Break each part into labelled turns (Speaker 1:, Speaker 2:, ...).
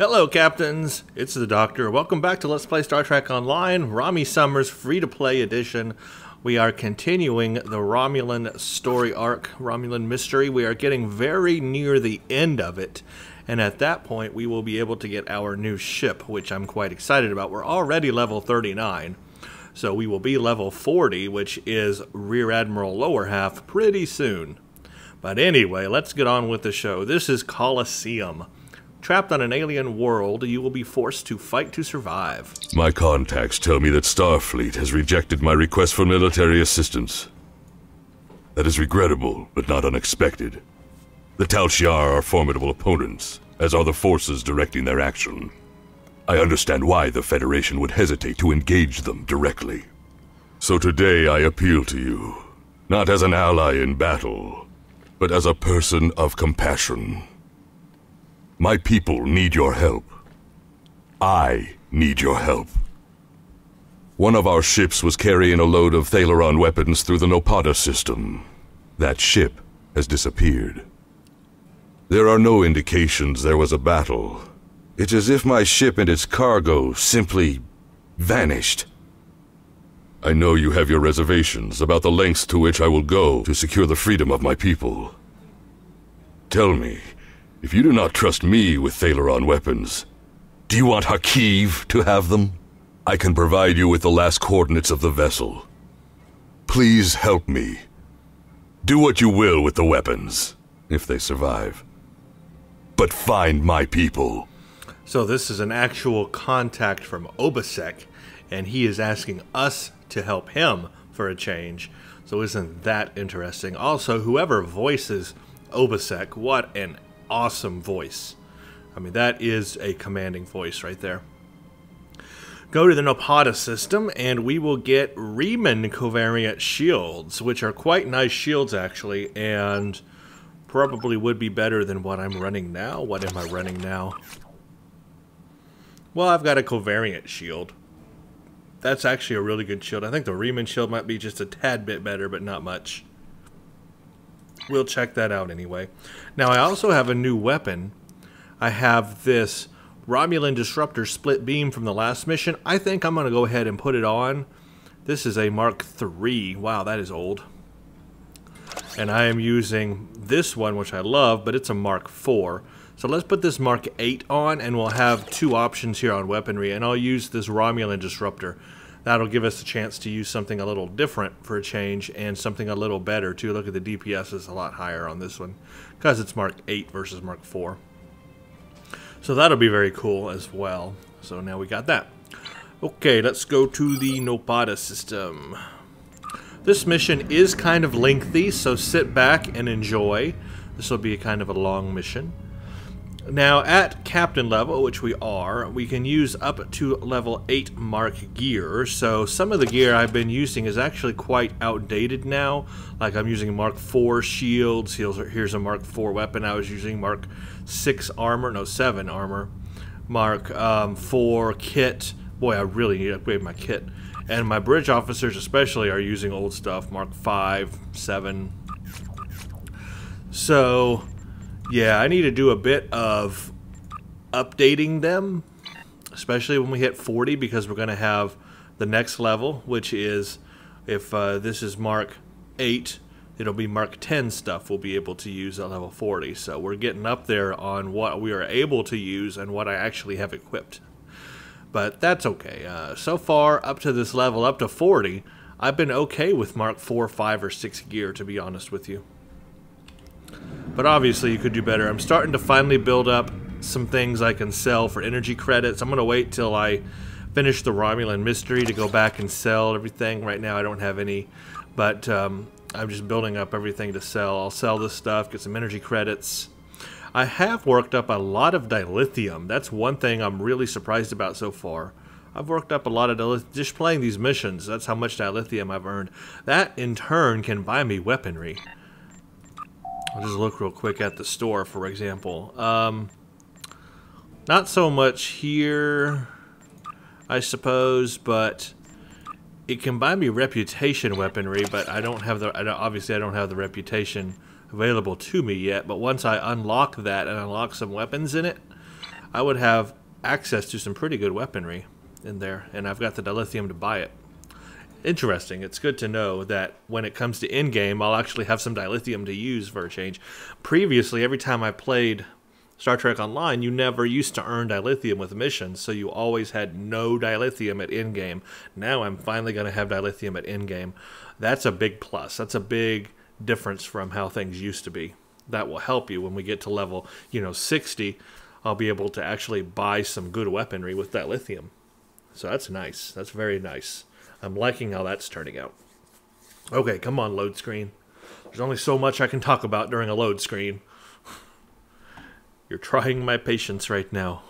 Speaker 1: Hello, Captains! It's the Doctor. Welcome back to Let's Play Star Trek Online, Rami Summers Free to Play Edition. We are continuing the Romulan story arc, Romulan mystery. We are getting very near the end of it, and at that point, we will be able to get our new ship, which I'm quite excited about. We're already level 39, so we will be level 40, which is Rear Admiral Lower Half, pretty soon. But anyway, let's get on with the show. This is Coliseum. Trapped on an alien world, you will be forced to fight to survive.
Speaker 2: My contacts tell me that Starfleet has rejected my request for military assistance. That is regrettable, but not unexpected. The Tal Shiar are formidable opponents, as are the forces directing their action. I understand why the Federation would hesitate to engage them directly. So today I appeal to you, not as an ally in battle, but as a person of compassion. My people need your help. I need your help. One of our ships was carrying a load of Thalaron weapons through the Nopada system. That ship has disappeared. There are no indications there was a battle. It's as if my ship and its cargo simply vanished. I know you have your reservations about the lengths to which I will go to secure the freedom of my people. Tell me, if you do not trust me with Thalaron weapons, do you want Hakeev to have them? I can provide you with the last coordinates of the vessel. Please help me. Do what you will with the weapons, if they survive. But find my people.
Speaker 1: So this is an actual contact from Obisek, and he is asking us to help him for a change. So isn't that interesting? Also, whoever voices Obisek, what an awesome voice. I mean, that is a commanding voice right there. Go to the Nopada system, and we will get Reman covariant shields, which are quite nice shields, actually, and probably would be better than what I'm running now. What am I running now? Well, I've got a covariant shield. That's actually a really good shield. I think the Reman shield might be just a tad bit better, but not much. We'll check that out anyway. Now, I also have a new weapon. I have this Romulan Disruptor split beam from the last mission. I think I'm going to go ahead and put it on. This is a Mark III. Wow, that is old. And I am using this one, which I love, but it's a Mark IV. So let's put this Mark 8 on, and we'll have two options here on weaponry. And I'll use this Romulan Disruptor. That'll give us a chance to use something a little different for a change and something a little better too. Look at the DPS is a lot higher on this one because it's Mark 8 versus Mark 4. So that'll be very cool as well. So now we got that. Okay, let's go to the Nopada system. This mission is kind of lengthy, so sit back and enjoy. This will be a kind of a long mission. Now, at captain level, which we are, we can use up to level 8 mark gear. So some of the gear I've been using is actually quite outdated now. Like I'm using Mark 4 shields. Here's a Mark 4 weapon. I was using Mark 6 armor, no 7 armor. Mark um, 4 kit. Boy, I really need to upgrade my kit. And my bridge officers especially are using old stuff, Mark 5, 7. So yeah, I need to do a bit of updating them, especially when we hit 40 because we're going to have the next level, which is if uh, this is Mark 8, it'll be Mark 10 stuff we'll be able to use at level 40. So we're getting up there on what we are able to use and what I actually have equipped. But that's okay. Uh, so far, up to this level, up to 40, I've been okay with Mark 4, 5, or 6 gear, to be honest with you. But obviously you could do better. I'm starting to finally build up some things I can sell for energy credits. I'm going to wait till I finish the Romulan mystery to go back and sell everything. Right now I don't have any, but um, I'm just building up everything to sell. I'll sell this stuff, get some energy credits. I have worked up a lot of dilithium. That's one thing I'm really surprised about so far. I've worked up a lot of dilithium just playing these missions. That's how much dilithium I've earned. That in turn can buy me weaponry. I'll just look real quick at the store, for example. Um, not so much here, I suppose, but it can buy me reputation weaponry, but I don't have the, I don't, obviously I don't have the reputation available to me yet, but once I unlock that and unlock some weapons in it, I would have access to some pretty good weaponry in there, and I've got the dilithium to buy it. Interesting. It's good to know that when it comes to in game, I'll actually have some dilithium to use for a change. Previously, every time I played Star Trek Online, you never used to earn dilithium with missions, so you always had no dilithium at in game. Now I'm finally going to have dilithium at in game. That's a big plus. That's a big difference from how things used to be. That will help you when we get to level, you know, 60. I'll be able to actually buy some good weaponry with that dilithium. So that's nice. That's very nice. I'm liking how that's turning out. Okay, come on, load screen. There's only so much I can talk about during a load screen. You're trying my patience right now.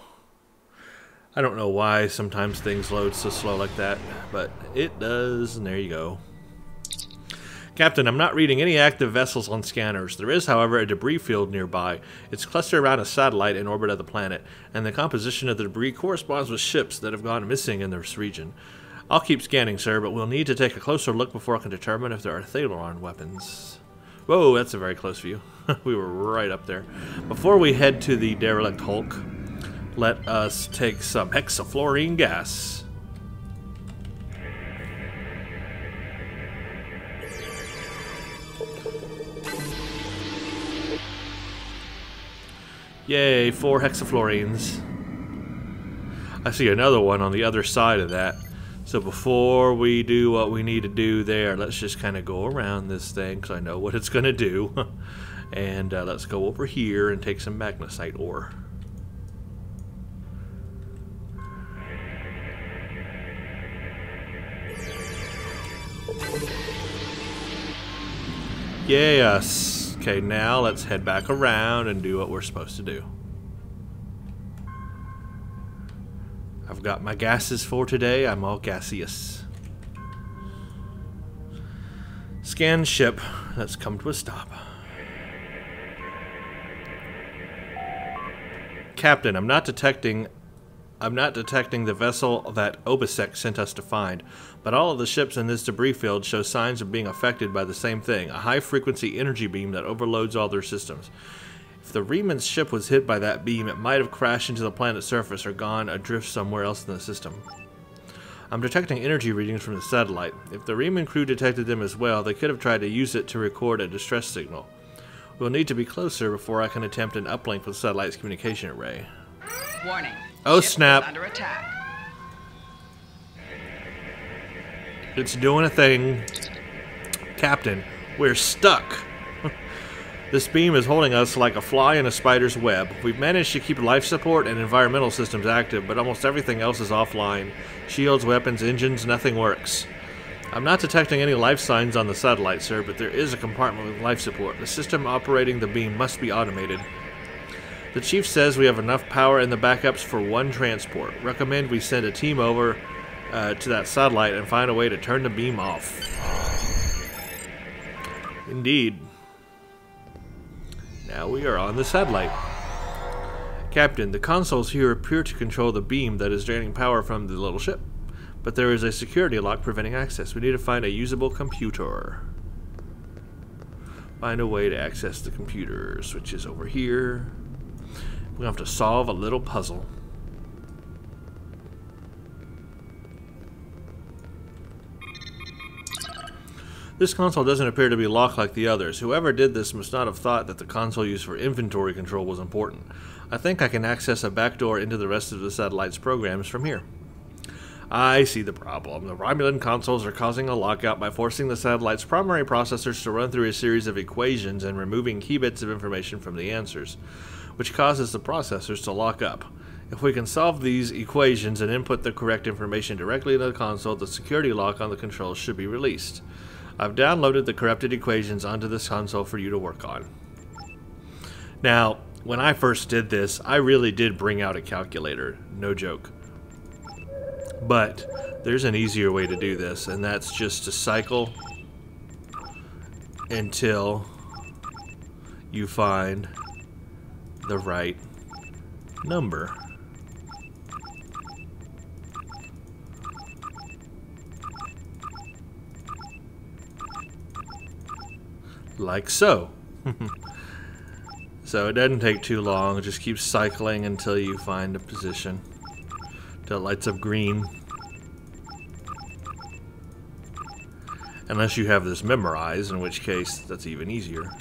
Speaker 1: I don't know why sometimes things load so slow like that, but it does, and there you go. Captain, I'm not reading any active vessels on scanners. There is, however, a debris field nearby. It's clustered around a satellite in orbit of the planet, and the composition of the debris corresponds with ships that have gone missing in this region. I'll keep scanning, sir, but we'll need to take a closer look before I can determine if there are Thalaron weapons. Whoa, that's a very close view. we were right up there. Before we head to the derelict hulk, let us take some hexafluorine gas. Yay, four hexafluorines. I see another one on the other side of that. So before we do what we need to do there, let's just kind of go around this thing because I know what it's going to do. and uh, let's go over here and take some magnesite ore. Yes. Okay, now let's head back around and do what we're supposed to do. I've got my gases for today. I'm all gaseous. Scan ship. Let's come to a stop. Captain, I'm not detecting I'm not detecting the vessel that Obisek sent us to find, but all of the ships in this debris field show signs of being affected by the same thing, a high-frequency energy beam that overloads all their systems. If the Reman's ship was hit by that beam, it might have crashed into the planet's surface or gone adrift somewhere else in the system. I'm detecting energy readings from the satellite. If the Reman crew detected them as well, they could have tried to use it to record a distress signal. We'll need to be closer before I can attempt an uplink with the satellite's communication array.
Speaker 3: Warning.
Speaker 1: Oh
Speaker 3: Ship
Speaker 1: snap.
Speaker 3: Under attack.
Speaker 1: It's doing a thing. Captain, we're stuck. This beam is holding us like a fly in a spider's web. We've managed to keep life support and environmental systems active, but almost everything else is offline. Shields, weapons, engines, nothing works. I'm not detecting any life signs on the satellite, sir, but there is a compartment with life support. The system operating the beam must be automated. The chief says we have enough power in the backups for one transport. Recommend we send a team over uh, to that satellite and find a way to turn the beam off. Indeed. Now we are on the satellite. Captain, the consoles here appear to control the beam that is draining power from the little ship. But there is a security lock preventing access. We need to find a usable computer. Find a way to access the computer. Switches over here. We have to solve a little puzzle. This console doesn't appear to be locked like the others. Whoever did this must not have thought that the console used for inventory control was important. I think I can access a backdoor into the rest of the satellite's programs from here. I see the problem. The Romulan consoles are causing a lockout by forcing the satellite's primary processors to run through a series of equations and removing key bits of information from the answers which causes the processors to lock up. If we can solve these equations and input the correct information directly into the console, the security lock on the controls should be released. I've downloaded the corrupted equations onto this console for you to work on. Now, when I first did this, I really did bring out a calculator, no joke. But there's an easier way to do this, and that's just to cycle until you find the right number. Like so. So it doesn't take too long. Just keep cycling until you find a position. Till it lights up green. Unless you have this memorized, in which case that's even easier.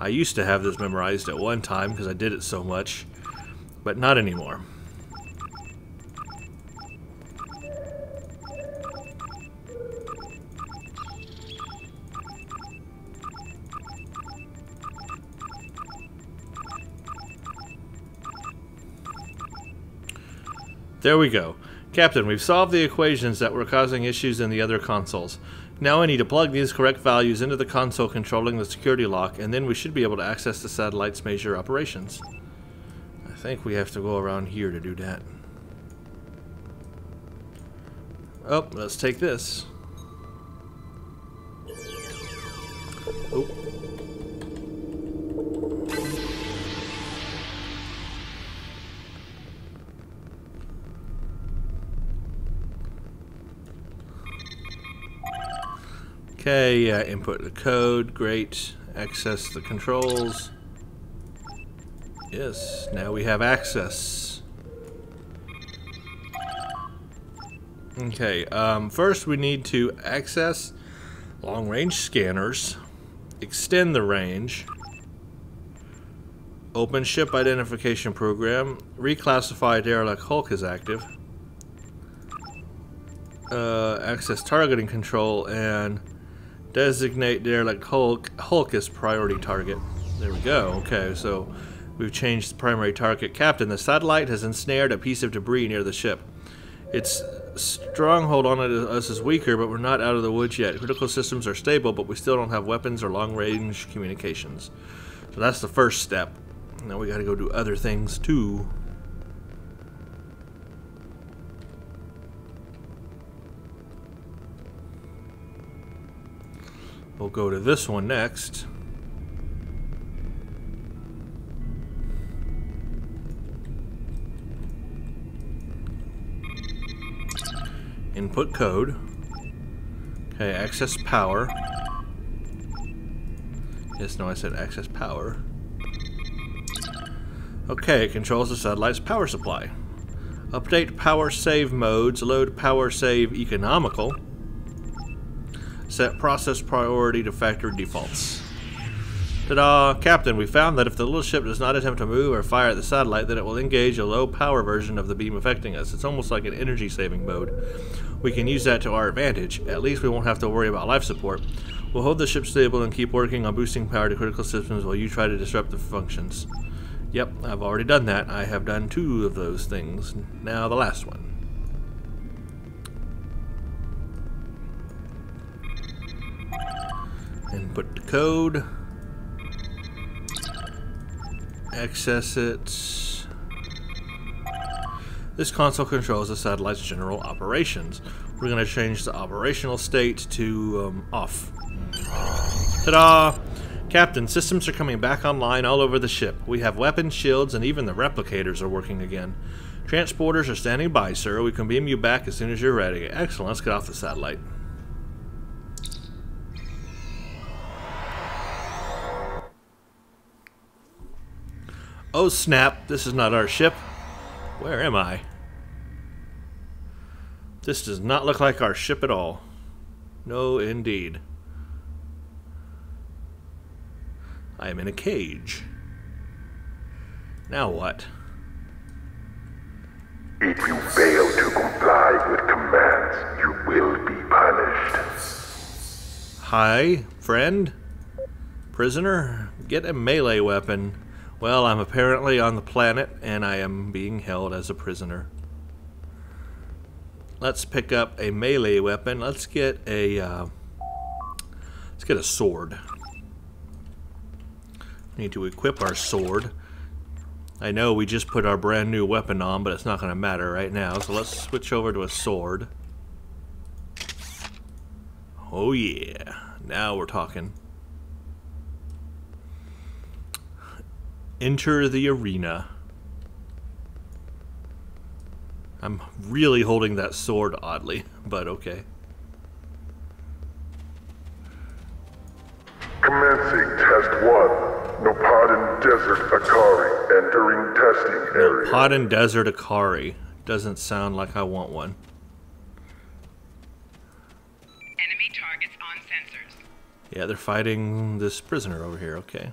Speaker 1: I used to have this memorized at one time because I did it so much, but not anymore. There we go. Captain, we've solved the equations that were causing issues in the other consoles. Now I need to plug these correct values into the console controlling the security lock, and then we should be able to access the satellite's major operations. I think we have to go around here to do that. Oh, let's take this. Oh. Okay, yeah, input the code, great. Access the controls. Yes, now we have access. Okay, um, first we need to access long-range scanners, extend the range, open ship identification program, reclassify derelict Hulk is active, uh, access targeting control, and Designate derelict Hulk, Hulk as priority target. There we go. Okay, so we've changed the primary target. Captain, the satellite has ensnared a piece of debris near the ship. Its stronghold on us is weaker, but we're not out of the woods yet. Critical systems are stable, but we still don't have weapons or long-range communications. So that's the first step. Now we gotta go do other things too. We'll go to this one next. Input code. Okay, access power. Yes, no, I said access power. Okay, controls the satellite's power supply. Update power save modes, load power save economical. Set process priority to factory defaults. Ta-da! Captain, we found that if the little ship does not attempt to move or fire at the satellite, then it will engage a low power version of the beam affecting us. It's almost like an energy saving mode. We can use that to our advantage. At least we won't have to worry about life support. We'll hold the ship stable and keep working on boosting power to critical systems while you try to disrupt the functions. Yep, I've already done that. I have done two of those things. Now the last one. Input the code. Access it. This console controls the satellite's general operations. We're going to change the operational state to um, off. Ta-da! Captain, systems are coming back online all over the ship. We have weapons, shields, and even the replicators are working again. Transporters are standing by, sir. We can beam you back as soon as you're ready. Excellent. Let's get off the satellite. Oh snap, this is not our ship. Where am I? This does not look like our ship at all. No, indeed. I am in a cage. Now what?
Speaker 3: If you fail to comply with commands, you will be punished.
Speaker 1: Hi, friend? Prisoner? Get a melee weapon. Well, I'm apparently on the planet, and I am being held as a prisoner. Let's pick up a melee weapon. Let's get a uh, let's get a sword. Need to equip our sword. I know we just put our brand new weapon on, but it's not going to matter right now. So let's switch over to a sword. Oh yeah, now we're talking. Enter the arena. I'm really holding that sword oddly, but okay.
Speaker 3: Commencing test one. No Podden Desert Akari entering testing area.
Speaker 1: Pod and Desert Akari. Doesn't sound like I want one.
Speaker 4: Enemy targets on sensors.
Speaker 1: Yeah, they're fighting this prisoner over here. Okay.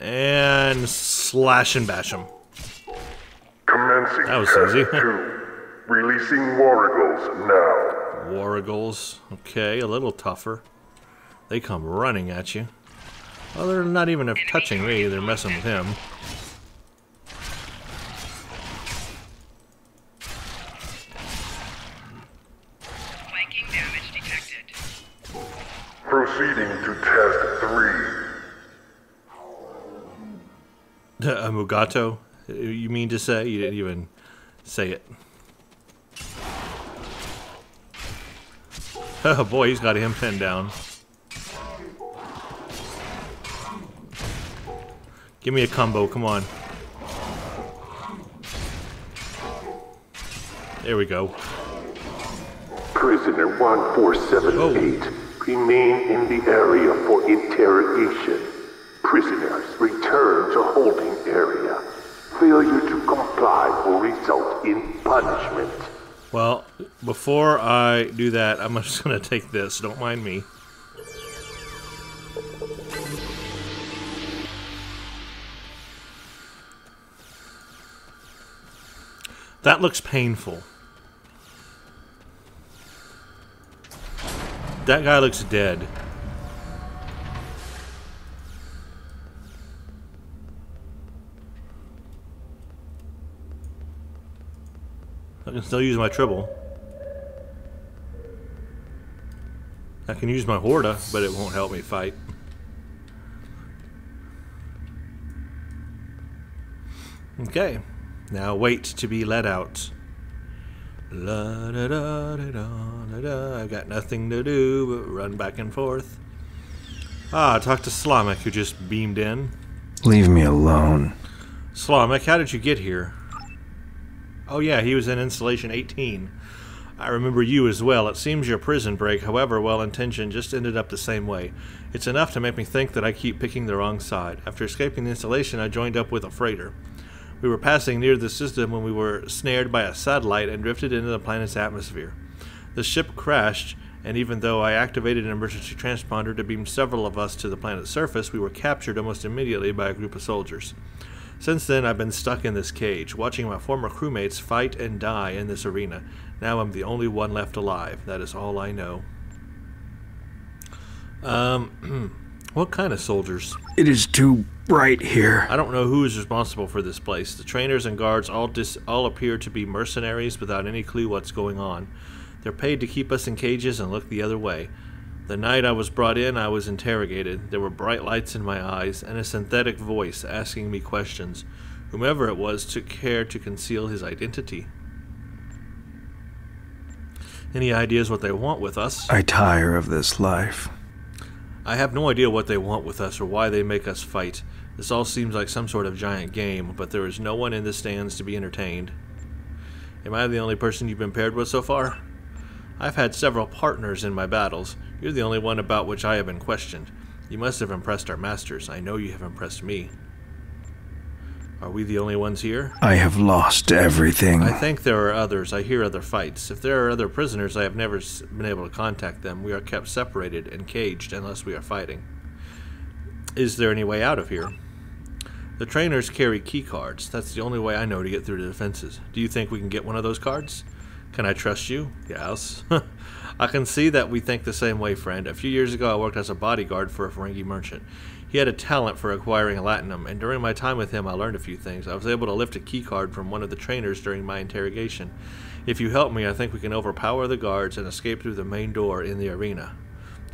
Speaker 1: And slash and bash him.
Speaker 3: Commencing
Speaker 1: That was easy.
Speaker 3: 2. Releasing Warrigals now.
Speaker 1: Warrigals. Okay, a little tougher. They come running at you. Well, they're not even touching me. They're messing with him.
Speaker 4: Flanking damage detected.
Speaker 3: Proceeding to test 3.
Speaker 1: A Mugato? You mean to say? You didn't even say it. Oh boy, he's got him pinned down. Give me a combo, come on. There we go.
Speaker 3: Prisoner 1478, remain in the area for interrogation. Prisoners, return to holding area. Failure to comply will result in punishment.
Speaker 1: Well, before I do that, I'm just gonna take this. Don't mind me. That looks painful. That guy looks dead. Can still use my tribble. I can use my Horta, but it won't help me fight. Okay. Now wait to be let out. La da da da da da da. I got nothing to do but run back and forth. Ah, talk to Slamek who just beamed in.
Speaker 5: Leave me alone.
Speaker 1: Slamek, how did you get here? Oh yeah, he was in installation 18. I remember you as well. It seems your prison break, however well intentioned, just ended up the same way. It's enough to make me think that I keep picking the wrong side. After escaping the installation, I joined up with a freighter. We were passing near the system when we were snared by a satellite and drifted into the planet's atmosphere. The ship crashed, and even though I activated an emergency transponder to beam several of us to the planet's surface, we were captured almost immediately by a group of soldiers. Since then, I've been stuck in this cage, watching my former crewmates fight and die in this arena. Now I'm the only one left alive. That is all I know. Um, what kind of soldiers?
Speaker 5: It is too bright here.
Speaker 1: I don't know who is responsible for this place. The trainers and guards all dis- all appear to be mercenaries without any clue what's going on. They're paid to keep us in cages and look the other way. The night I was brought in, I was interrogated. There were bright lights in my eyes and a synthetic voice asking me questions. Whomever it was took care to conceal his identity. Any ideas what they want with us?
Speaker 5: I tire of this life.
Speaker 1: I have no idea what they want with us or why they make us fight. This all seems like some sort of giant game, but there is no one in the stands to be entertained. Am I the only person you've been paired with so far? I've had several partners in my battles. You're the only one about which I have been questioned. You must have impressed our masters. I know you have impressed me. Are we the only ones here?
Speaker 5: I have lost everything.
Speaker 1: I think there are others. I hear other fights. If there are other prisoners, I have never been able to contact them. We are kept separated and caged unless we are fighting. Is there any way out of here? The trainers carry key cards. That's the only way I know to get through the defenses. Do you think we can get one of those cards? Can I trust you? Yes. I can see that we think the same way, friend. A few years ago, I worked as a bodyguard for a Ferengi merchant. He had a talent for acquiring latinum, and during my time with him, I learned a few things. I was able to lift a keycard from one of the trainers during my interrogation. If you help me, I think we can overpower the guards and escape through the main door in the arena.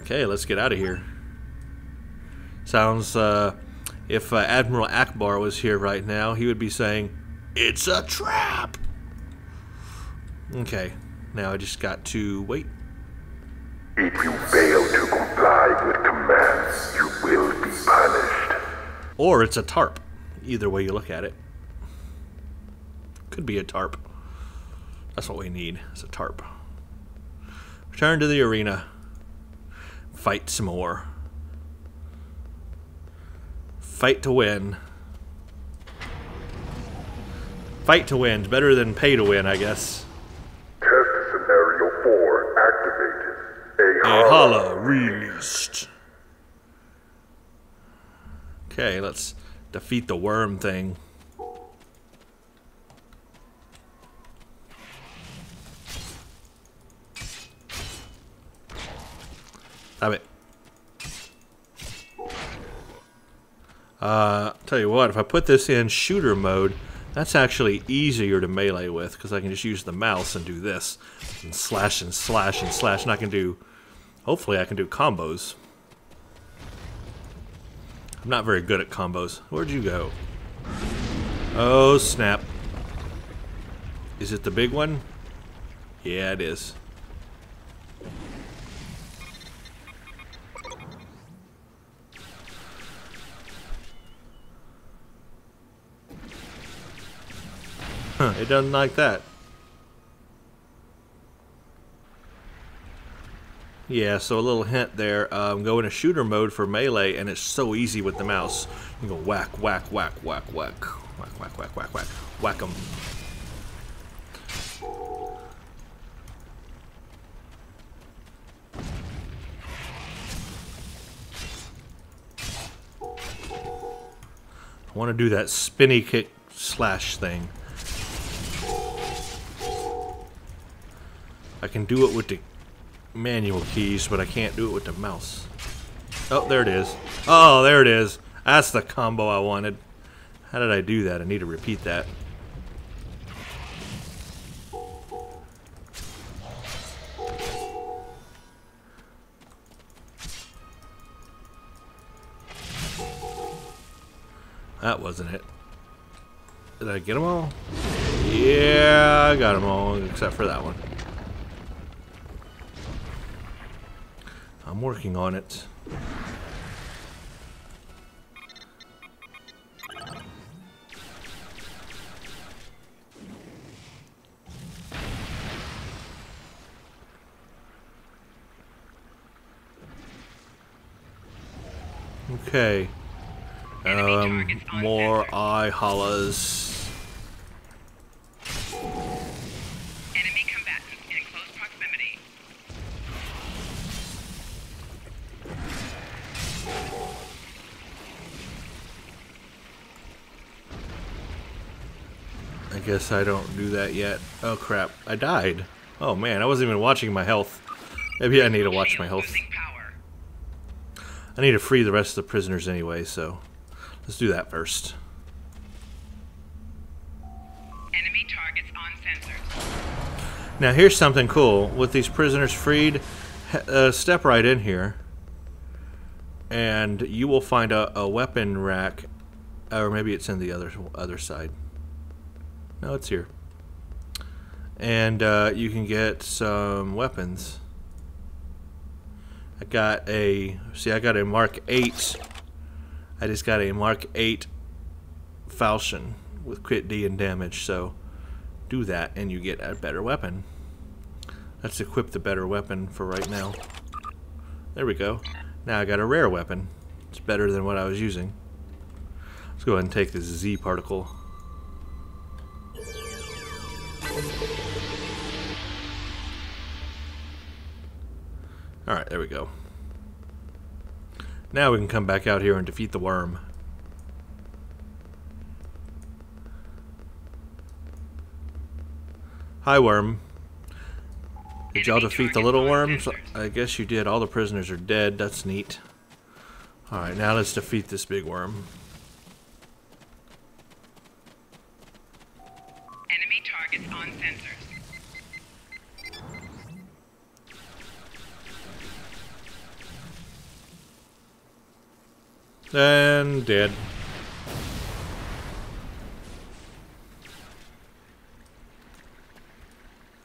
Speaker 1: Okay, let's get out of here. Sounds, uh, if uh, Admiral Ackbar was here right now, he would be saying, It's a trap! Okay, now I just got to wait.
Speaker 3: If you fail to comply with commands, you will be punished.
Speaker 1: Or it's a tarp. Either way you look at it. Could be a tarp. That's what we need. It's a tarp. Return to the arena. Fight some more. Fight to win. Fight to win. Better than pay to win, I guess.
Speaker 3: Test scenario 4. A,
Speaker 1: A hollow released. Okay, let's defeat the worm thing. Stop it. Uh, tell you what, if I put this in shooter mode, that's actually easier to melee with because I can just use the mouse and do this and slash and slash and slash, and I can do. Hopefully, I can do combos. I'm not very good at combos. Where'd you go? Oh snap! Is it the big one? Yeah, it is. Huh, it doesn't like that. Yeah, so a little hint there. Um, go into shooter mode for melee, and it's so easy with the mouse. You go whack, whack, whack, whack, whack. Whack, whack, whack, whack, whack. Whack them. I want to do that spinny kick slash thing. I can do it with the manual keys, but I can't do it with the mouse. Oh, there it is. Oh, there it is. That's the combo I wanted. How did I do that? I need to repeat that. That wasn't it. Did I get them all? Yeah, I got them all, except for that one. I'm working on it. Okay. Um, more eye hollers. Guess I don't do that yet. Oh crap, I died. Oh man, I wasn't even watching my health. Maybe I need to watch my health. I need to free the rest of the prisoners anyway, so let's do that first.
Speaker 4: Enemy targets on sensors.
Speaker 1: Now here's something cool. With these prisoners freed, uh, step right in here, and you will find a, a weapon rack, or maybe it's in the other other side. No, it's here. And uh, you can get some weapons. I got a see. I got a Mark Eight. I just got a Mark Eight falchion with crit D and damage. So do that, and you get a better weapon. Let's equip the better weapon for right now. There we go. Now I got a rare weapon. It's better than what I was using. Let's go ahead and take this Z particle. Alright, there we go. Now we can come back out here and defeat the worm. Hi, worm. Did y'all defeat the little worms? I guess you did. All the prisoners are dead. That's neat. Alright, now let's defeat this big worm.
Speaker 4: Enemy targets on sensors.
Speaker 1: And dead.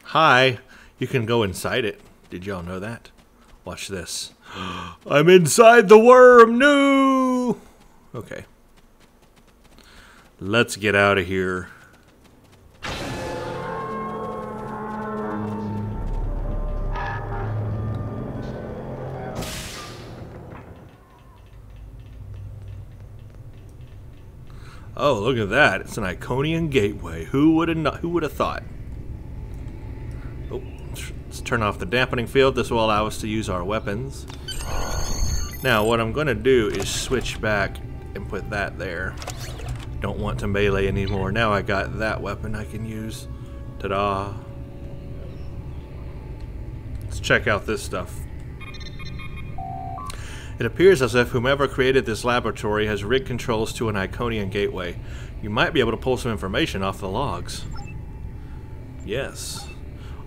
Speaker 1: Hi, you can go inside it. Did y'all know that? Watch this. I'm inside the worm. No. Okay. Let's get out of here. Oh, look at that! It's an Iconian gateway. Who would have Who would have thought? Oh, let's turn off the dampening field. This will allow us to use our weapons. Now, what I'm going to do is switch back and put that there. Don't want to melee anymore. Now I got that weapon I can use. Ta-da! Let's check out this stuff. It appears as if whomever created this laboratory has rigged controls to an Iconian gateway. You might be able to pull some information off the logs. Yes.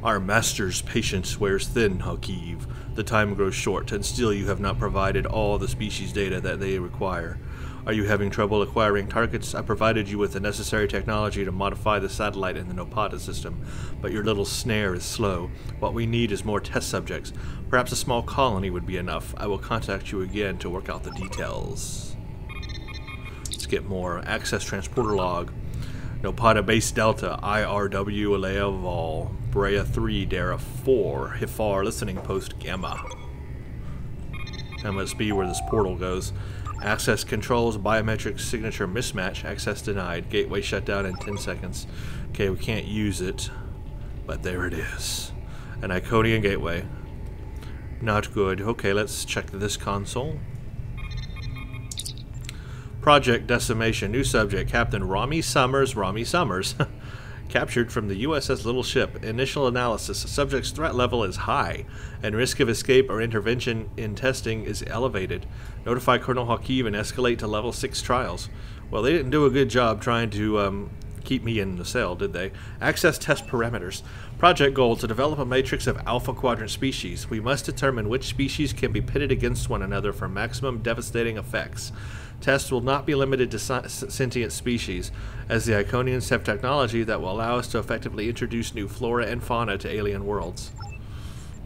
Speaker 1: Our master's patience wears thin, Hakeev. The time grows short, and still you have not provided all the species data that they require. Are you having trouble acquiring targets? I provided you with the necessary technology to modify the satellite in the Nopada system, but your little snare is slow. What we need is more test subjects. Perhaps a small colony would be enough. I will contact you again to work out the details. Let's get more. Access transporter log. Nopada Base Delta, IRW Alea Vol, Brea 3, Dara 4, Hifar Listening Post Gamma. That must be where this portal goes. Access controls, biometric signature mismatch, access denied, gateway shut down in 10 seconds. Okay, we can't use it, but there it is. An Iconian gateway. Not good. Okay, let's check this console. Project Decimation. New subject, Captain Rami Summers. Rami Summers. Captured from the USS Little Ship. Initial analysis. Subject's threat level is high, and risk of escape or intervention in testing is elevated. Notify Colonel Hakeev and escalate to level 6 trials. Well, they didn't do a good job trying to um, keep me in the cell, did they? Access test parameters. Project goal to develop a matrix of alpha quadrant species. We must determine which species can be pitted against one another for maximum devastating effects. Tests will not be limited to sentient species, as the Iconians have technology that will allow us to effectively introduce new flora and fauna to alien worlds.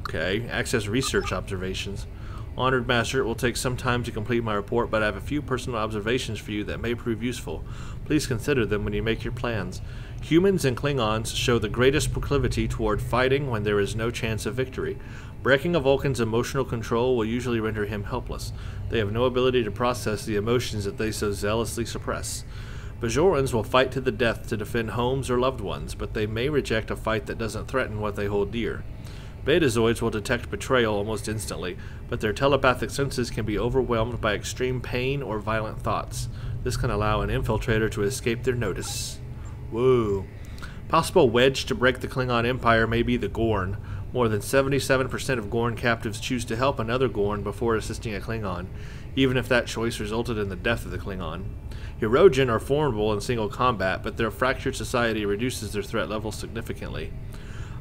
Speaker 1: Okay, access research observations. Honored Master, it will take some time to complete my report, but I have a few personal observations for you that may prove useful. Please consider them when you make your plans. Humans and Klingons show the greatest proclivity toward fighting when there is no chance of victory. Breaking a Vulcan's emotional control will usually render him helpless. They have no ability to process the emotions that they so zealously suppress. Bajorans will fight to the death to defend homes or loved ones, but they may reject a fight that doesn't threaten what they hold dear. Betazoids will detect betrayal almost instantly, but their telepathic senses can be overwhelmed by extreme pain or violent thoughts. This can allow an infiltrator to escape their notice. Whoa. Possible wedge to break the Klingon Empire may be the Gorn. More than 77% of Gorn captives choose to help another Gorn before assisting a Klingon, even if that choice resulted in the death of the Klingon. Hirogen are formidable in single combat, but their fractured society reduces their threat level significantly.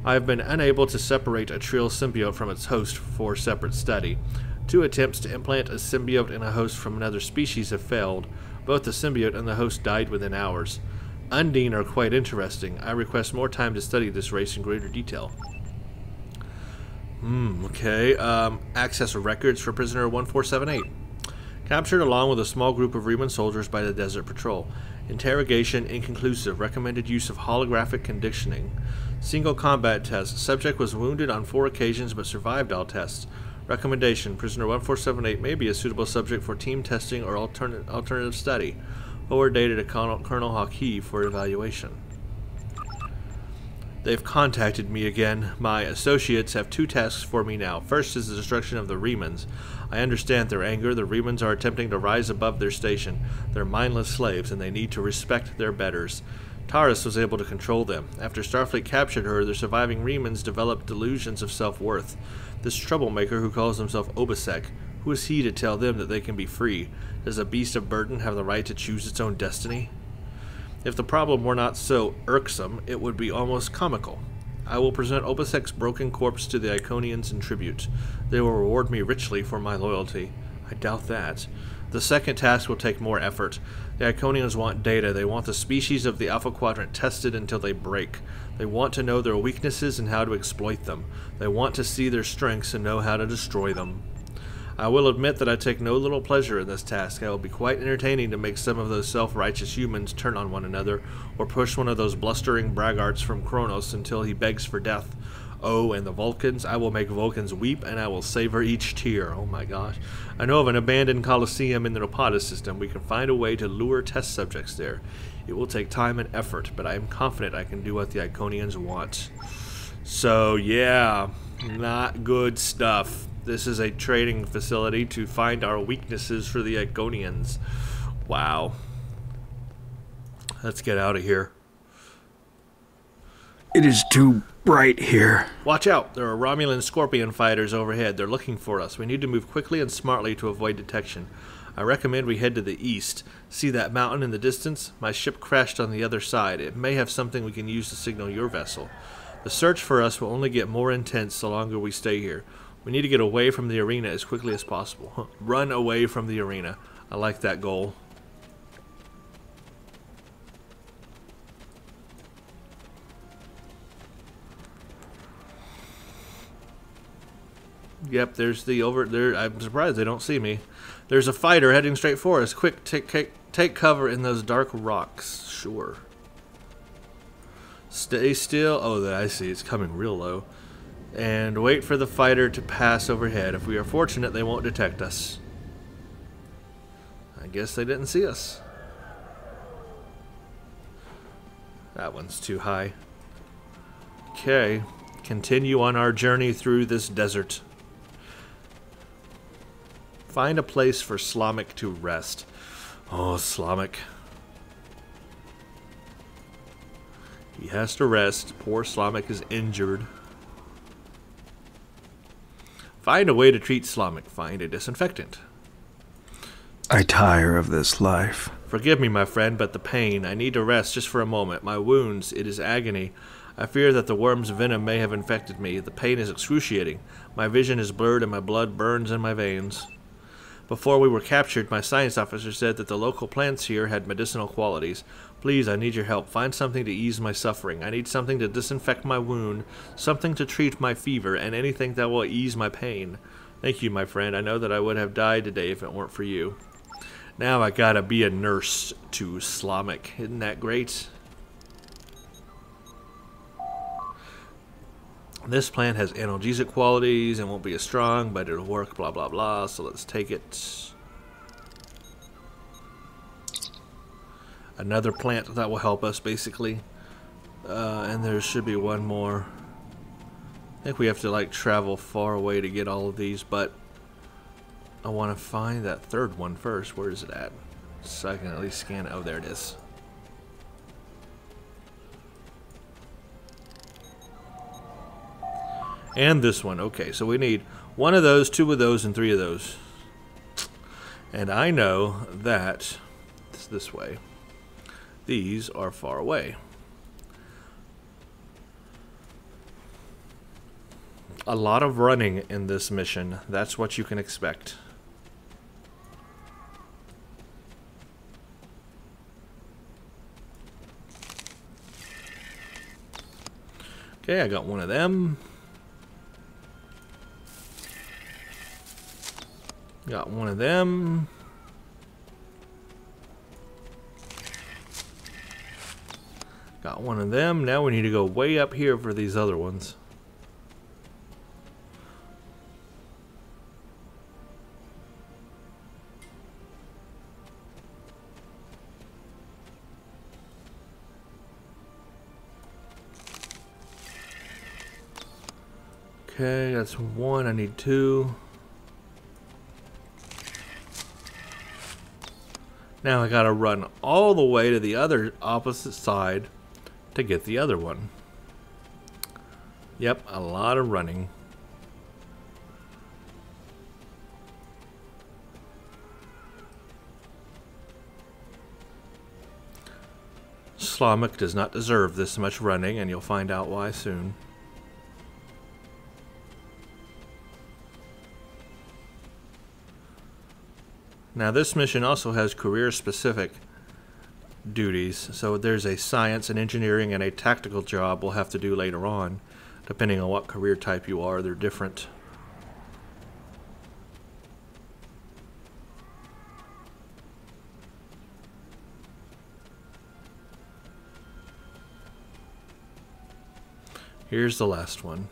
Speaker 1: I have been unable to separate a Trill symbiote from its host for separate study. Two attempts to implant a symbiote in a host from another species have failed. Both the symbiote and the host died within hours. Undine are quite interesting. I request more time to study this race in greater detail. Hmm, okay. Um, access records for prisoner 1478. Captured along with a small group of Reman soldiers by the Desert Patrol. Interrogation inconclusive. Recommended use of holographic conditioning. Single combat test. Subject was wounded on four occasions but survived all tests. Recommendation Prisoner 1478 may be a suitable subject for team testing or alternate, alternative study. Forward data to Colonel, Colonel Hakeev for evaluation. They've contacted me again. My associates have two tasks for me now. First is the destruction of the Remans. I understand their anger. The Remans are attempting to rise above their station. They're mindless slaves, and they need to respect their betters. Taurus was able to control them. After Starfleet captured her, the surviving Remans developed delusions of self-worth. This troublemaker who calls himself Obisek, who is he to tell them that they can be free? Does a beast of burden have the right to choose its own destiny? If the problem were not so irksome, it would be almost comical. I will present Obisek's broken corpse to the Iconians in tribute. They will reward me richly for my loyalty. I doubt that. The second task will take more effort. The Iconians want data. They want the species of the Alpha Quadrant tested until they break. They want to know their weaknesses and how to exploit them. They want to see their strengths and know how to destroy them. I will admit that I take no little pleasure in this task. It will be quite entertaining to make some of those self-righteous humans turn on one another, or push one of those blustering braggarts from Kronos until he begs for death. Oh, and the Vulcans, I will make Vulcans weep and I will savor each tear. Oh my gosh. I know of an abandoned coliseum in the Napata system. We can find a way to lure test subjects there. It will take time and effort, but I am confident I can do what the Iconians want. So, yeah, not good stuff. This is a trading facility to find our weaknesses for the Iconians. Wow. Let's get out of here.
Speaker 5: It is too bright here.
Speaker 1: Watch out! There are Romulan Scorpion fighters overhead. They're looking for us. We need to move quickly and smartly to avoid detection. I recommend we head to the east. See that mountain in the distance? My ship crashed on the other side. It may have something we can use to signal your vessel. The search for us will only get more intense the longer we stay here. We need to get away from the arena as quickly as possible. Run away from the arena. I like that goal. Yep, there's the over there. I'm surprised they don't see me. There's a fighter heading straight for us. Quick, take take, take cover in those dark rocks. Sure. Stay still. Oh, I see. It's coming real low. And wait for the fighter to pass overhead. If we are fortunate, they won't detect us. I guess they didn't see us. That one's too high. Okay. Continue on our journey through this desert. Find a place for Slomic to rest. Oh, Slomic. He has to rest. Poor Slomic is injured. Find a way to treat Slomic. Find a disinfectant.
Speaker 5: I tire of this life.
Speaker 1: Forgive me, my friend, but the pain. I need to rest just for a moment. My wounds, it is agony. I fear that the worm's venom may have infected me. The pain is excruciating. My vision is blurred and my blood burns in my veins. Before we were captured, my science officer said that the local plants here had medicinal qualities. Please, I need your help. Find something to ease my suffering. I need something to disinfect my wound, something to treat my fever, and anything that will ease my pain. Thank you, my friend. I know that I would have died today if it weren't for you. Now I gotta be a nurse to Slomic. Isn't that great? This plant has analgesic qualities and won't be as strong, but it'll work, blah, blah, blah. So let's take it. Another plant that will help us, basically. Uh, and there should be one more. I think we have to, like, travel far away to get all of these, but I want to find that third one first. Where is it at? So I can at least scan it. Oh, there it is. And this one. Okay, so we need one of those, two of those, and three of those. And I know that it's this way. These are far away. A lot of running in this mission. That's what you can expect. Okay, I got one of them. Got one of them. Got one of them. Now we need to go way up here for these other ones. Okay, that's one. I need two. Now I gotta run all the way to the other opposite side to get the other one. Yep, a lot of running. Slomic does not deserve this much running, and you'll find out why soon. Now this mission also has career specific duties. So there's a science and engineering and a tactical job we'll have to do later on. Depending on what career type you are, they're different. Here's the last one.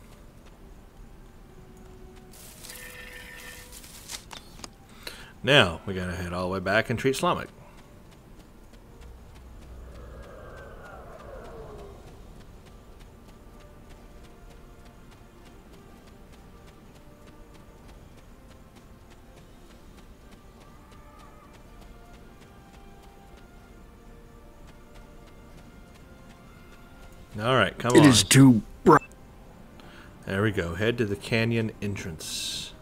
Speaker 1: Now, we gotta head all the way back and treat Slamek. All right, come
Speaker 5: It
Speaker 1: on.
Speaker 5: is too bright.
Speaker 1: There we go. Head to the canyon entrance.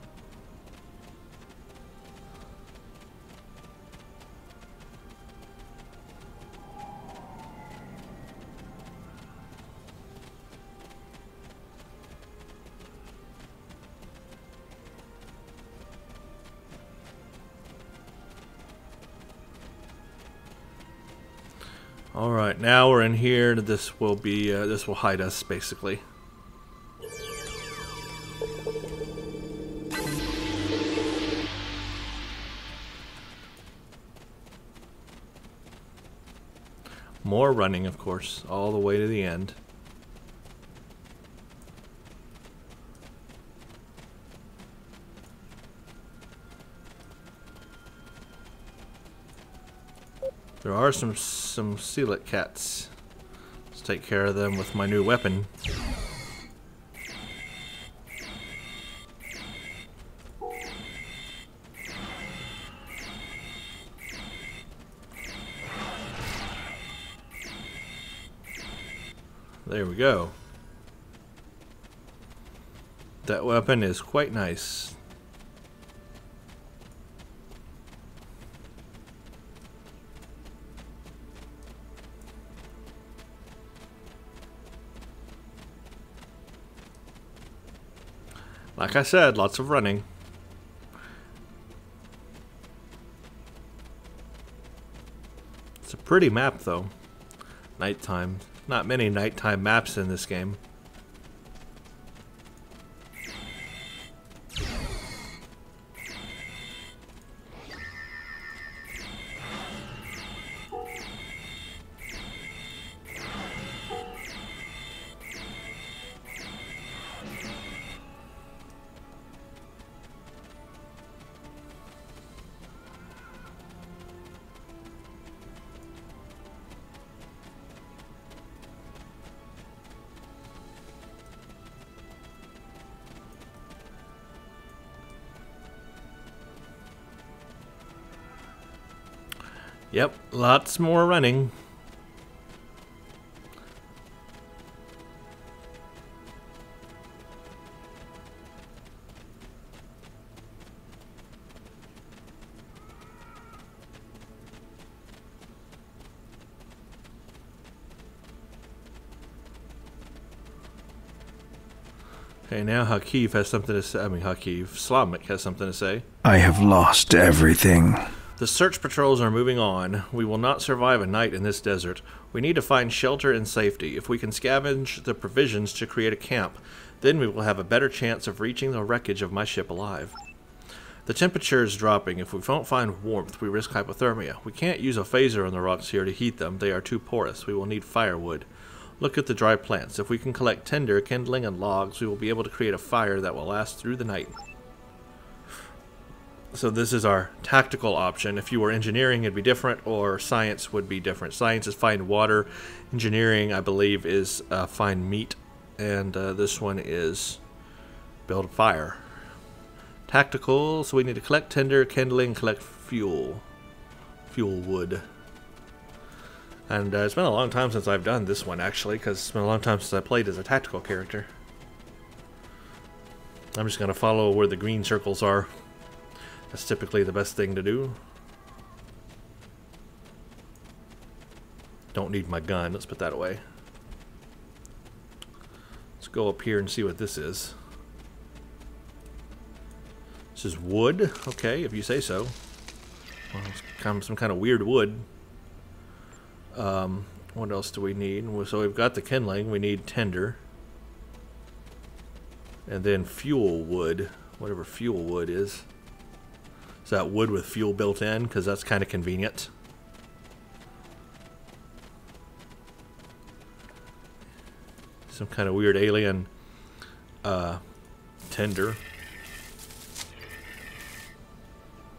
Speaker 1: Now we're in here. This will be uh, this will hide us basically. More running, of course, all the way to the end. There are some some Sealet cats. Let's take care of them with my new weapon. There we go. That weapon is quite nice. Like I said, lots of running. It's a pretty map though. Nighttime. Not many nighttime maps in this game. Lots more running. Okay, now Hakeev has something to say. I mean, Hakeev, Slamek has something to say.
Speaker 5: I have lost everything.
Speaker 1: The search patrols are moving on. We will not survive a night in this desert. We need to find shelter and safety. If we can scavenge the provisions to create a camp, then we will have a better chance of reaching the wreckage of my ship alive. The temperature is dropping. If we don't find warmth, we risk hypothermia. We can't use a phaser on the rocks here to heat them. They are too porous. We will need firewood. Look at the dry plants. If we can collect tinder, kindling, and logs, we will be able to create a fire that will last through the night. So this is our tactical option. If you were engineering, it'd be different, or science would be different. Science is find water. Engineering, I believe, is uh, find meat, and uh, this one is build a fire. Tactical, so we need to collect tinder, kindling, collect fuel, fuel wood. And uh, it's been a long time since I've done this one, actually, because it's been a long time since I played as a tactical character. I'm just going to follow where the green circles are. That's typically the best thing to do. Don't need my gun. Let's put that away. Let's go up here and see what this is. This is wood. Okay, if you say so. Well, it's kind of some kind of weird wood. Um, what else do we need? So we've got the kindling. We need tinder. And then fuel wood. Whatever fuel wood is. That wood with fuel built in? Because that's kind of convenient. Some kind of weird alien uh, tender.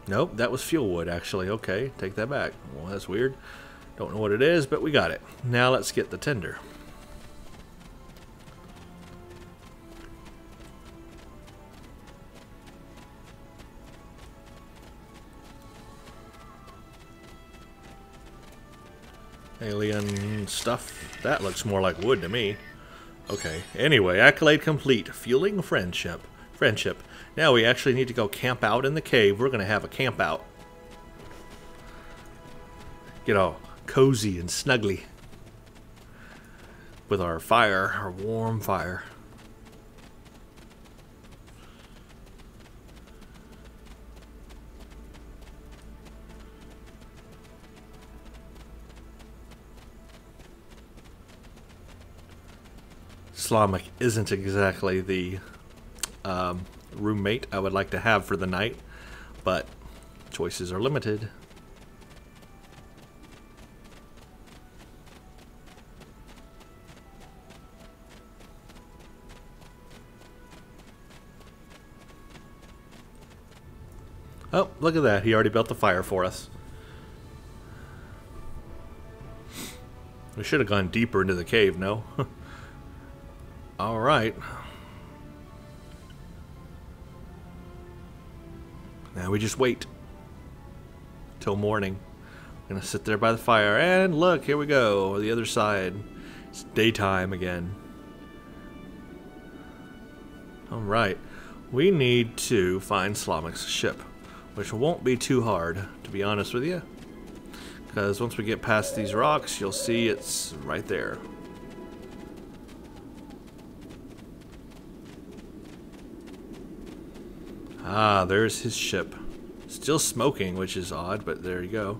Speaker 1: Nope, that was fuel wood, actually. Okay, take that back. Well, that's weird. Don't know what it is, but we got it. Now let's get the tinder. Alien stuff. That looks more like wood to me. Okay. Anyway, accolade complete. Fueling friendship. Friendship. Now we actually need to go camp out in the cave. We're going to have a camp out. Get all cozy and snuggly. With our fire, our warm fire. Slamek isn't exactly the um, roommate I would like to have for the night, but choices are limited. Oh, look at that. He already built the fire for us. We should have gone deeper into the cave, no? Alright. Now we just wait. Till morning. I'm gonna sit there by the fire, and look, here we go, the other side. It's daytime again. Alright. We need to find Slamek's ship. Which won't be too hard, to be honest with you. Because once we get past these rocks, you'll see it's right there. Ah, there's his ship. Still smoking, which is odd, but there you go.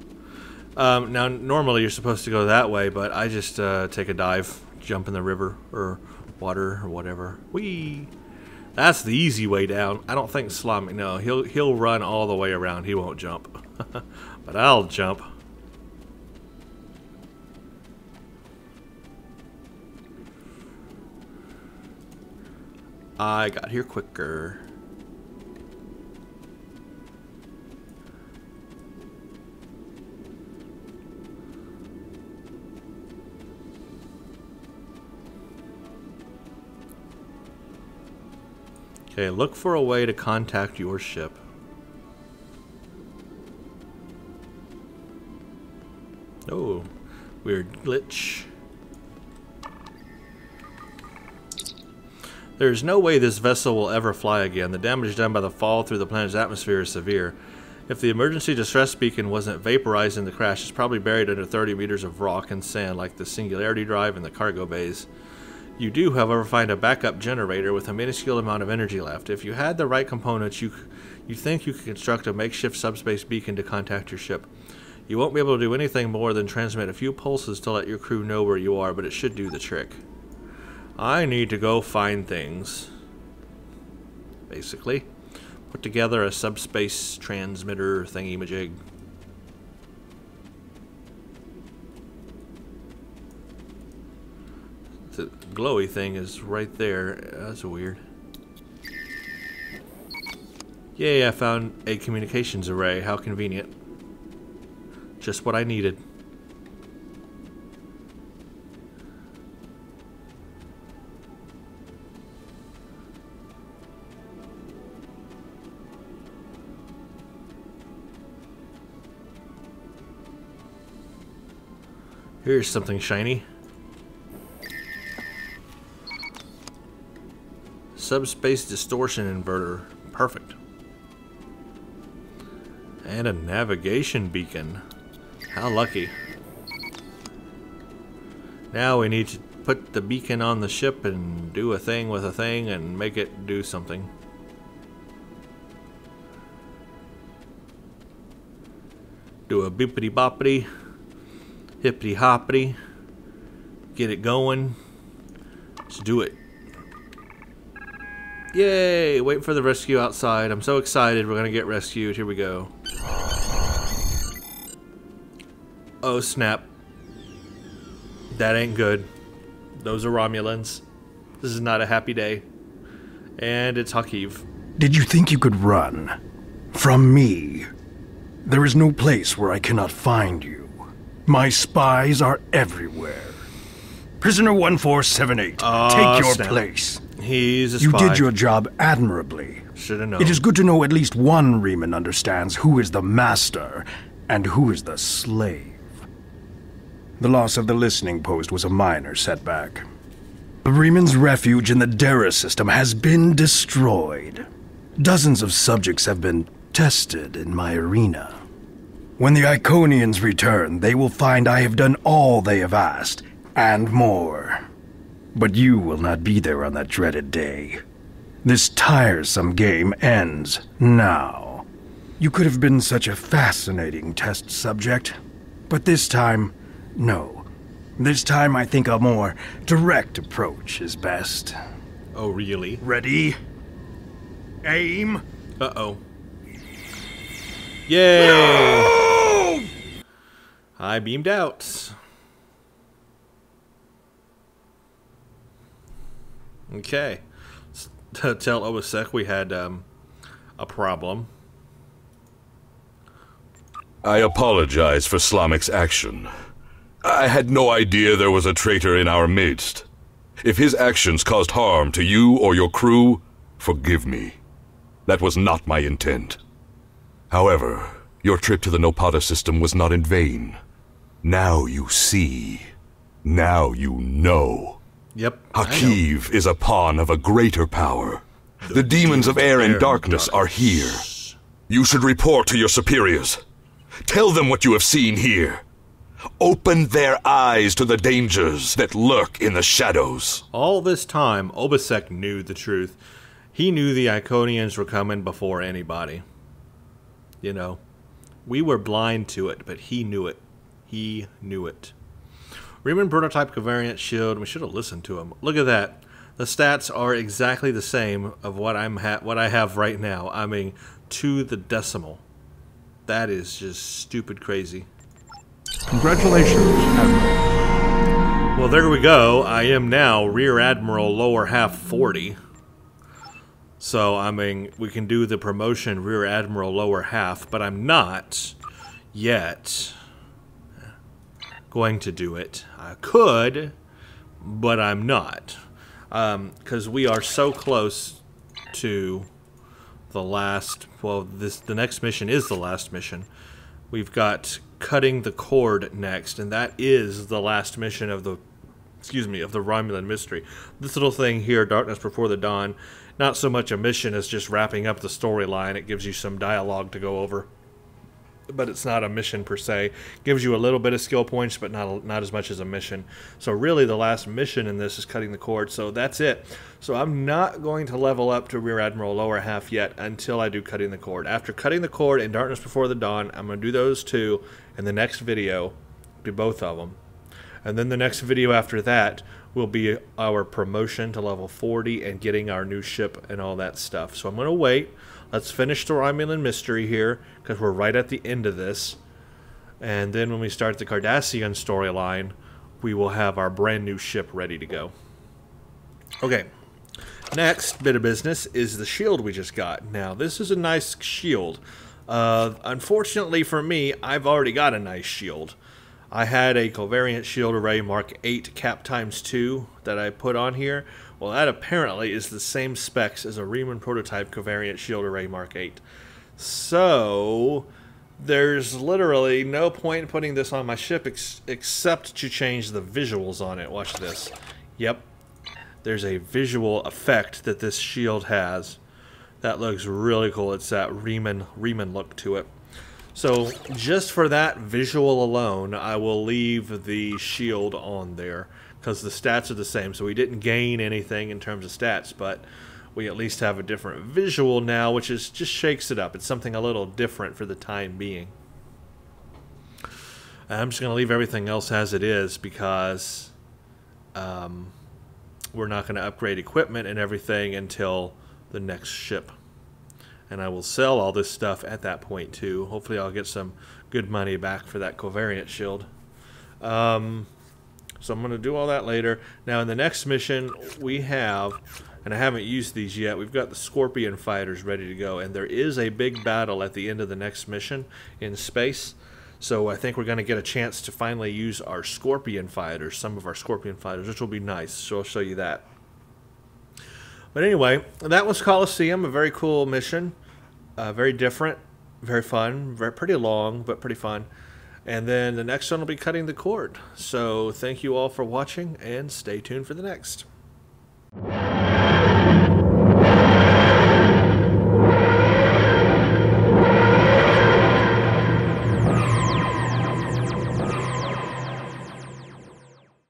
Speaker 1: Um, now, normally you're supposed to go that way, but I just uh, take a dive, jump in the river or water or whatever. Whee! That's the easy way down. I don't think Slimy. No, he'll he'll run all the way around. He won't jump, but I'll jump. I got here quicker. Okay, look for a way to contact your ship. Oh, weird glitch. There's no way this vessel will ever fly again. The damage done by the fall through the planet's atmosphere is severe. If the emergency distress beacon wasn't vaporized in the crash, it's probably buried under 30 meters of rock and sand like the Singularity Drive and the cargo bays. You do, however, find a backup generator with a minuscule amount of energy left. If you had the right components, you you think you could construct a makeshift subspace beacon to contact your ship. You won't be able to do anything more than transmit a few pulses to let your crew know where you are, but it should do the trick. I need to go find things. Basically. Put together a subspace transmitter thingy-majig. The glowy thing is right there. That's weird. Yay, I found a communications array. How convenient. Just what I needed. Here's something shiny. Subspace distortion inverter. Perfect. And a navigation beacon. How lucky. Now we need to put the beacon on the ship and do a thing with a thing and make it do something. Do a bippity boppity hippity hoppity, get it going. Let's do it. Yay! Wait for the rescue outside. I'm so excited. We're gonna get rescued. Here we go. Oh snap. That ain't good. Those are Romulans. This is not a happy day. And it's Hakeev.
Speaker 5: Did you think you could run? From me? There is no place where I cannot find you. My spies are everywhere. Prisoner 1478,
Speaker 1: Ah,
Speaker 5: take your
Speaker 1: snap.
Speaker 5: place.
Speaker 1: He's a
Speaker 5: You did your job admirably.
Speaker 1: Should have known.
Speaker 5: It is good to know at least one Reman understands who is the master and who is the slave. The loss of the listening post was a minor setback. The Reman's refuge in the Dara system has been destroyed. Dozens of subjects have been tested in my arena. When the Iconians return, they will find I have done all they have asked, and more. But you will not be there on that dreaded day. This tiresome game ends now. You could have been such a fascinating test subject. But this time, no. This time I think a more direct approach is best.
Speaker 1: oh, really?
Speaker 5: Ready? Aim.
Speaker 1: Uh oh. Yay! I beamed out. Okay. S- Tell Obisek we had um, a problem.
Speaker 2: I apologize for Slamic's action. I had no idea there was a traitor in our midst. If his actions caused harm to you or your crew, forgive me. That was not my intent. However, your trip to the Nopada system was not in vain. Now you see. Now you know.
Speaker 1: Yep.
Speaker 2: Hakeev is a pawn of a greater power. The, demons of air and
Speaker 1: air and
Speaker 2: darkness are here. You should report to your superiors. Tell them what you have seen here. Open their eyes to the dangers that lurk in the shadows.
Speaker 1: All this time, Obisek knew the truth. He knew the Iconians were coming before anybody. You know, we were blind to it, but he knew it. He knew it. Reman prototype covariant shield. We should have listened to him. Look at that. The stats are exactly the same of what I'm ha- what I have right now. I mean, to the decimal. That is just stupid crazy.
Speaker 5: Congratulations, Admiral.
Speaker 1: Well, there we go. I am now Rear Admiral Lower Half 40. So, I mean, we can do the promotion Rear Admiral Lower Half, but I'm not yet going to do it. I could, but I'm not. Um, because we are so close to the last. Well, this the next mission is the last mission. We've got cutting the cord next, and that is the last mission of the excuse me, of the Romulan mystery. This little thing here, Darkness Before the Dawn, not so much a mission as just wrapping up the storyline. It gives you some dialogue to go over. But it's not a mission per se. Gives you a little bit of skill points, but not not as much as a mission. So really, the last mission in this is cutting the cord. So that's it. So I'm not going to level up to Rear Admiral lower half yet until I do cutting the cord. After cutting the cord and Darkness Before the Dawn, I'm going to do those two in the next video. Do both of them. And then the next video after that will be our promotion to level 40 and getting our new ship and all that stuff. So I'm going to wait. Let's finish the Romulan mystery here because we're right at the end of this. And then when we start the Cardassian storyline, we will have our brand new ship ready to go. Okay. Next bit of business is the shield we just got. Now, this is a nice shield. Uh, unfortunately for me, I've already got a nice shield. I had a covariant shield array Mark 8 cap times 2 that I put on here. Well, that apparently is the same specs as a Reman prototype covariant shield array Mark 8. So, there's literally no point in putting this on my ship ex- except to change the visuals on it. Watch this. Yep. There's a visual effect that this shield has. That looks really cool. It's that Reman, Reman look to it. So just for that visual alone, I will leave the shield on there because the stats are the same. So we didn't gain anything in terms of stats, but we at least have a different visual now, which is just shakes it up. It's something a little different for the time being. I'm just going to leave everything else as it is because um, we're not going to upgrade equipment and everything until the next ship and I will sell all this stuff at that point too. Hopefully, I'll get some good money back for that covariant shield. Um, so I'm going to do all that later. Now, in the next mission, we have and I haven't used these yet. We've got the Scorpion fighters ready to go, and there is a big battle at the end of the next mission in space. So I think we're going to get a chance to finally use our Scorpion fighters, some of our Scorpion fighters, which will be nice. So I'll show you that. But anyway, that was Coliseum, a very cool mission, uh, very different, very fun, very pretty long, but pretty fun. And then the next one will be cutting the cord. So thank you all for watching, and stay tuned for the next.